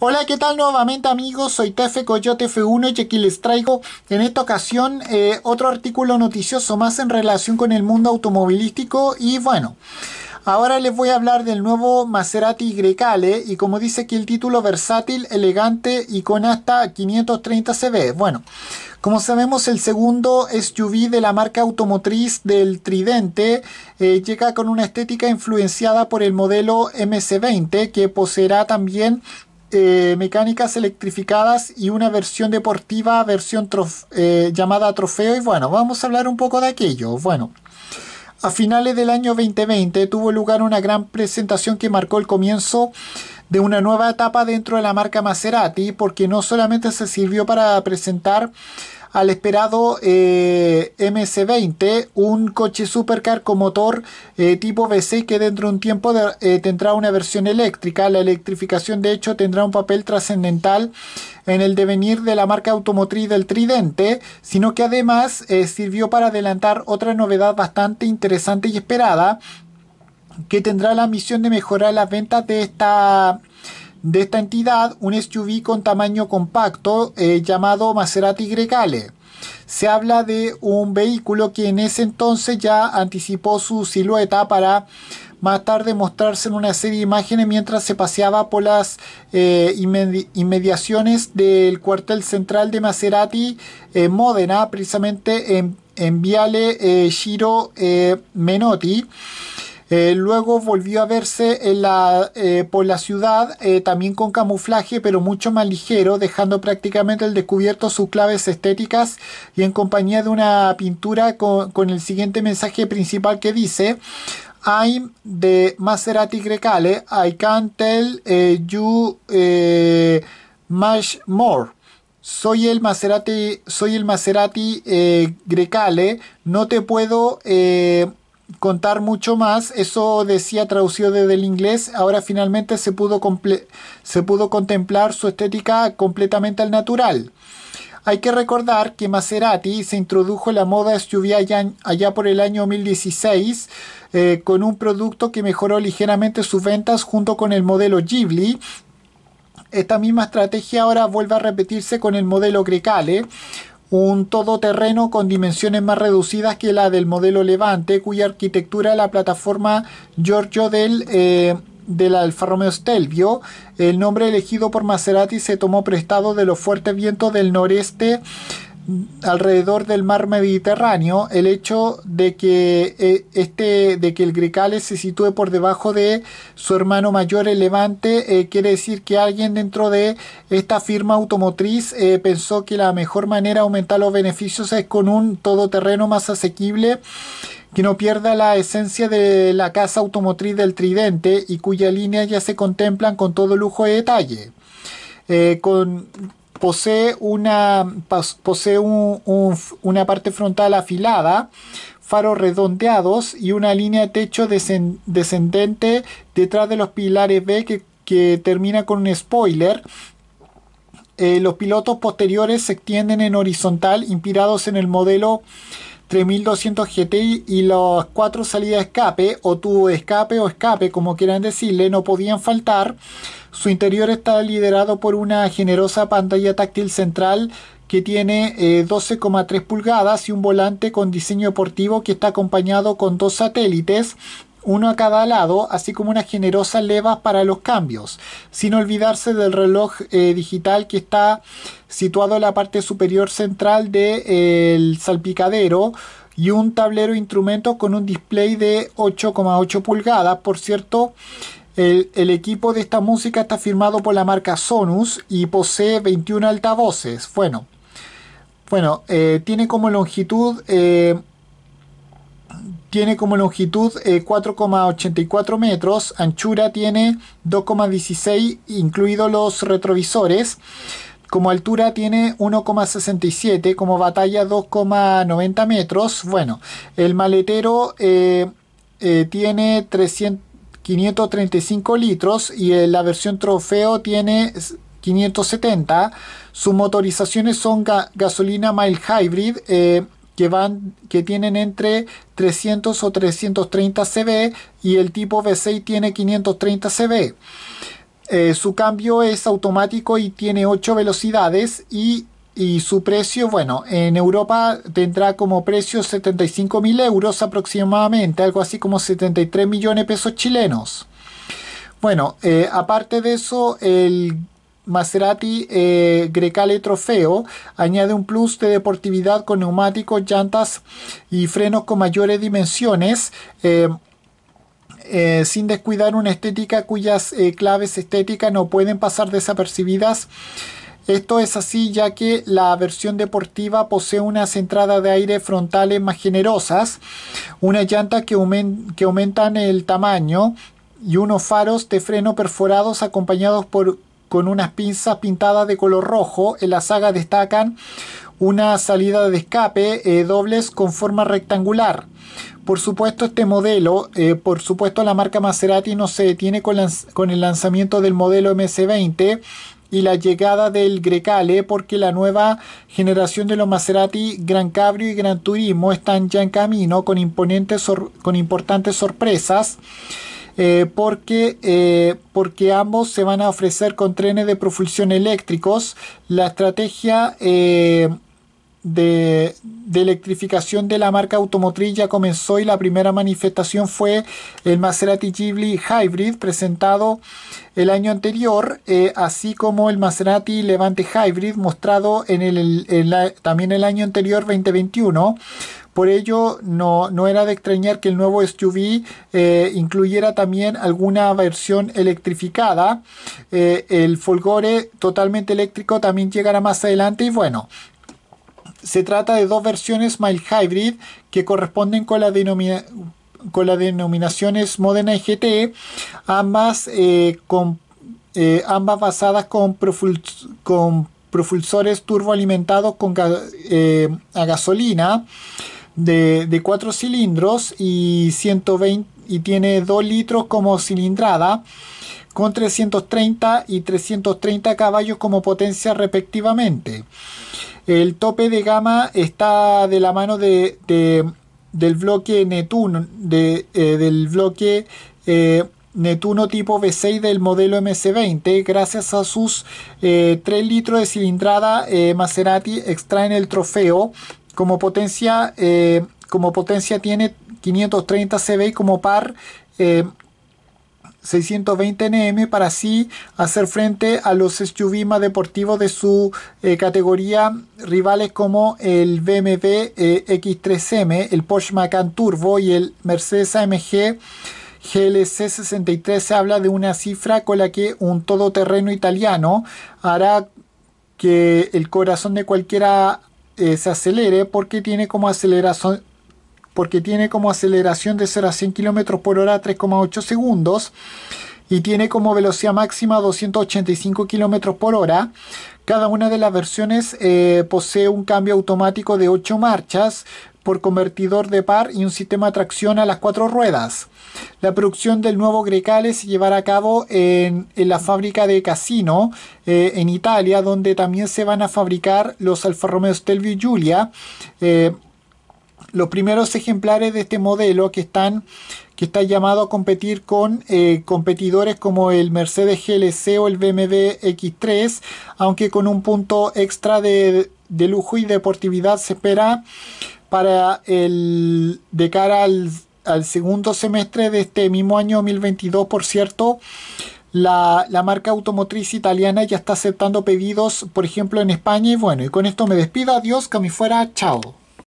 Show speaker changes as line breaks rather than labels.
Hola, ¿qué tal nuevamente amigos? Soy Tefe Coyote F1 y aquí les traigo en esta ocasión eh, otro artículo noticioso más en relación con el mundo automovilístico y bueno, ahora les voy a hablar del nuevo Maserati Grecale y como dice aquí el título versátil, elegante y con hasta 530 cb. Bueno, como sabemos, el segundo SUV de la marca automotriz del Tridente eh, llega con una estética influenciada por el modelo MC20 que poseerá también mecánicas electrificadas y una versión deportiva versión eh, llamada trofeo. Y bueno vamos a hablar un poco de aquello. Bueno a finales del año 2020 tuvo lugar una gran presentación que marcó el comienzo de una nueva etapa dentro de la marca Maserati porque no solamente se sirvió para presentar al esperado eh, MC20, un coche supercar con motor eh, tipo V6 que dentro de un tiempo eh, tendrá una versión eléctrica. La electrificación de hecho tendrá un papel trascendental en el devenir de la marca automotriz del Tridente, sino que además sirvió para adelantar otra novedad bastante interesante y esperada, que tendrá la misión de mejorar las ventas de esta de esta entidad un SUV con tamaño compacto eh, llamado Maserati Grecale. Se habla de un vehículo que en ese entonces ya anticipó su silueta para más tarde mostrarse en una serie de imágenes mientras se paseaba por las eh, inmediaciones del cuartel central de Maserati en Módena, precisamente en, en Viale eh, Giro Menotti. Eh, luego volvió a verse eh, por la ciudad eh, también con camuflaje pero mucho más ligero, dejando prácticamente al descubierto sus claves estéticas y en compañía de una pintura con, el siguiente mensaje principal que dice I'm de Maserati Grecale, I can't tell you much more. Soy el Maserati, soy el Maserati Grecale, no te puedo contar mucho más. Eso decía traducido desde el inglés. Ahora finalmente se pudo, se pudo contemplar su estética completamente al natural. Hay que recordar que Maserati se introdujo en la moda SUV allá, allá por el año 2016 eh, con un producto que mejoró ligeramente sus ventas junto con el modelo Ghibli. Esta misma estrategia ahora vuelve a repetirse con el modelo Grecale, un todoterreno con dimensiones más reducidas que la del modelo Levante, cuya arquitectura la plataforma Giorgio del, eh, del Alfa Romeo Stelvio. El nombre elegido por Maserati se tomó prestado de los fuertes vientos del noreste alrededor del mar Mediterráneo, el hecho de que eh, este de que el Grecale se sitúe por debajo de su hermano mayor el Levante eh, quiere decir que alguien dentro de esta firma automotriz eh, pensó que la mejor manera de aumentar los beneficios es con un todoterreno más asequible que no pierda la esencia de la casa automotriz del Tridente y cuya línea ya se contemplan con todo lujo de detalle. con, posee una, posee una parte frontal afilada, faros redondeados y una línea de techo descendente detrás de los pilares B que, termina con un spoiler. Eh, los pilotos posteriores se extienden en horizontal, inspirados en el modelo 3200 GTI y las cuatro salidas escape o tubo de escape o escape como quieran decirle no podían faltar. Su interior está liderado por una generosa pantalla táctil central que tiene 12,3 eh, pulgadas y un volante con diseño deportivo que está acompañado con dos satélites, uno a cada lado, así como una generosa leva para los cambios, sin olvidarse del reloj eh, digital que está situado en la parte superior central del eh, salpicadero y un tablero de instrumentos con un display de 8,8 pulgadas. Por cierto, el, equipo de esta música está firmado por la marca Sonus y posee 21 altavoces. Bueno, bueno eh, tiene como longitud tiene como longitud 4,84 eh, metros, anchura tiene 2,16 incluidos los retrovisores. Como altura tiene 1,67, como batalla 2,90 metros. Bueno, el maletero tiene 300, 535 litros y la versión trofeo tiene 570. Sus motorizaciones son gasolina mild hybrid eh, que, van, que tienen entre 300 o 330 cb y el tipo V6 tiene 530 cb. Eh, su cambio es automático y tiene 8 velocidades y, su precio, bueno, en Europa tendrá como precio 75 mil euros aproximadamente, algo así como 73 millones de pesos chilenos. Bueno, eh, aparte de eso, el Maserati eh, Grecale Trofeo añade un plus de deportividad con neumáticos, llantas y frenos con mayores dimensiones. Eh, eh, sin descuidar una estética cuyas claves estéticas no pueden pasar desapercibidas. Esto es así ya que la versión deportiva posee unas entradas de aire frontales más generosas, una llanta que, que aumentan el tamaño y unos faros de freno perforados acompañados por con unas pinzas pintadas de color rojo. En la saga destacan una salida de escape eh, dobles con forma rectangular. Por supuesto, este modelo, eh, por supuesto, la marca Maserati no se detiene con, el lanzamiento del modelo MS20 y la llegada del Grecale, porque la nueva generación de los Maserati Gran Cabrio y Gran Turismo están ya en camino con, imponentes con importantes sorpresas. Eh, porque, eh, porque ambos se van a ofrecer con trenes de propulsión eléctricos. La estrategia eh, de, electrificación de la marca automotriz ya comenzó y la primera manifestación fue el Maserati Ghibli Hybrid presentado el año anterior, así como el Maserati Levante Hybrid mostrado en el, también el año anterior 2021 por ello, no, era de extrañar que el nuevo SUV eh, incluyera también alguna versión electrificada. Eh, el Folgore totalmente eléctrico también llegará más adelante y bueno, se trata de dos versiones mild hybrid que corresponden con la con las denominaciones Modena y GT, ambas, eh, con, ambas basadas con, con propulsores turboalimentados con a gasolina de, de 4 cilindros y 120 y tiene 2 litros como cilindrada con 330 y 330 caballos como potencia respectivamente. El tope de gama está de la mano de, del bloque Netuno, eh, del bloque eh, Netuno tipo V6 del modelo MC20. Gracias a sus 3 eh, litros de cilindrada, Maserati extraen el trofeo como potencia, eh, como potencia tiene 530 CV como par 620 eh, NM para así hacer frente a los SUV más deportivos de su eh, categoría rivales como el BMW X3M, el Porsche Macan Turbo y el Mercedes AMG GLC 63 se habla de una cifra con la que un todoterreno italiano hará que el corazón de cualquiera eh, se acelere porque tiene como aceleración porque tiene como aceleración de 0 a 100 km por hora 3,8 segundos y tiene como velocidad máxima 285 km por hora. Cada una de las versiones eh, posee un cambio automático de 8 marchas por convertidor de par y un sistema de tracción a las cuatro ruedas. La producción del nuevo Grecale se llevará a cabo en, la fábrica de Casino eh, en Italia, donde también se van a fabricar los Alfa Romeo Stelvio y Giulia. Eh, los primeros ejemplares de este modelo que están que está llamado a competir con eh, competidores como el Mercedes GLC o el BMW X3, aunque con un punto extra de, de lujo y deportividad se espera para el de cara al segundo semestre de este mismo año 2022, por cierto, la, marca automotriz italiana ya está aceptando pedidos, por ejemplo, en España. Y bueno, y con esto me despido. Adiós, que me fuera. Chao.